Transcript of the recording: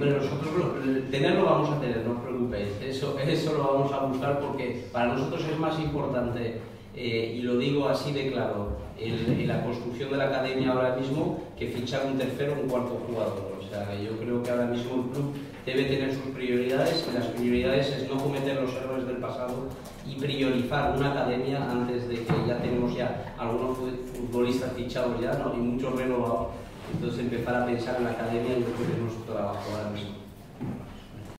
Hombre, nosotros lo, tenerlo vamos a tener, no os preocupéis. Eso, eso lo vamos a buscar porque para nosotros es más importante, eh, y lo digo así de claro, en la construcción de la academia ahora mismo que fichar un tercero o un cuarto jugador. O sea, yo creo que ahora mismo el club debe tener sus prioridades y las prioridades es no cometer los errores del pasado y priorizar una academia antes de que ya tenemos ya algunos futbolistas fichados ya ¿no? y muchos renovados entonces empezar a pensar en la academia y lo que es nuestro.